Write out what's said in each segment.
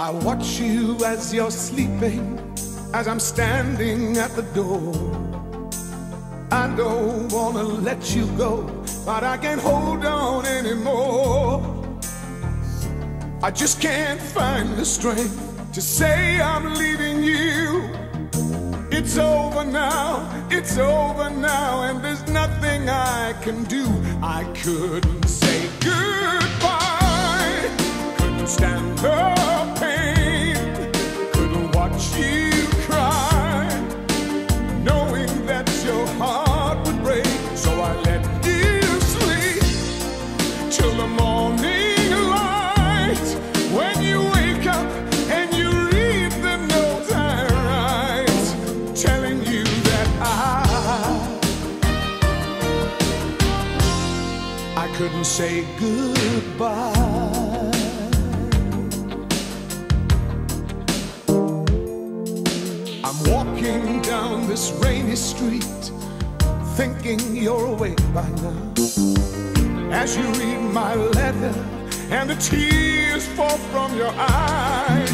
I watch you as you're sleeping, as I'm standing at the door. I don't wanna let you go, but I can't hold on anymore. I just can't find the strength to say I'm leaving you. It's over now, it's over now, and there's nothing I can do. I couldn't say goodbye, couldn't stand the till the morning light. When you wake up and you read the note I write telling you that I I couldn't say goodbye. I'm walking down this rainy street thinking you're awake by now as you read my letter and the tears fall from your eyes.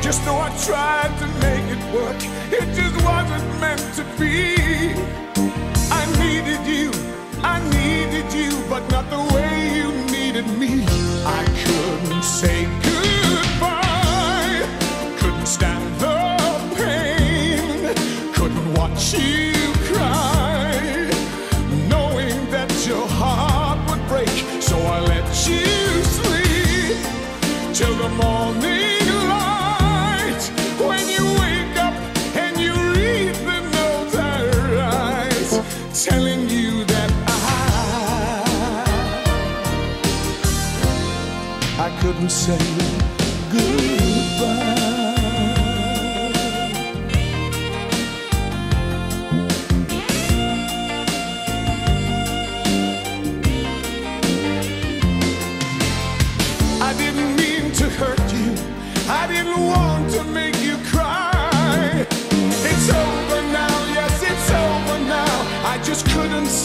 Just know I tried to make it work, it just wasn't meant to be. I needed you, I needed you, but not the way you needed me. I couldn't say goodbye, couldn't stand the pain, couldn't watch you cry knowing that your heart you sleep till the morning light. When you wake up and you read the I write, telling you that I I couldn't say goodbye.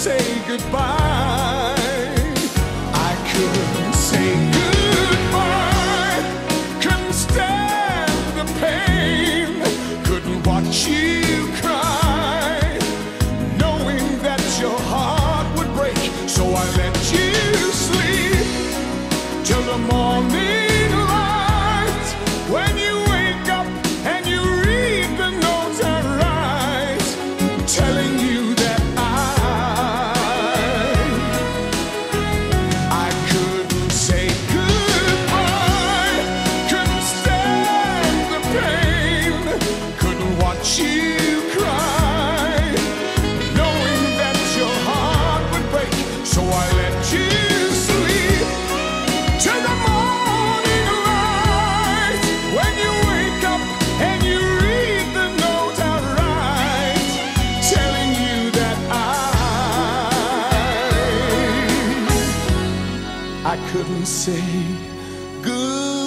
Say goodbye. I couldn't say goodbye. Couldn't stand the pain. Couldn't watch you cry. Knowing that your couldn't say goodbye.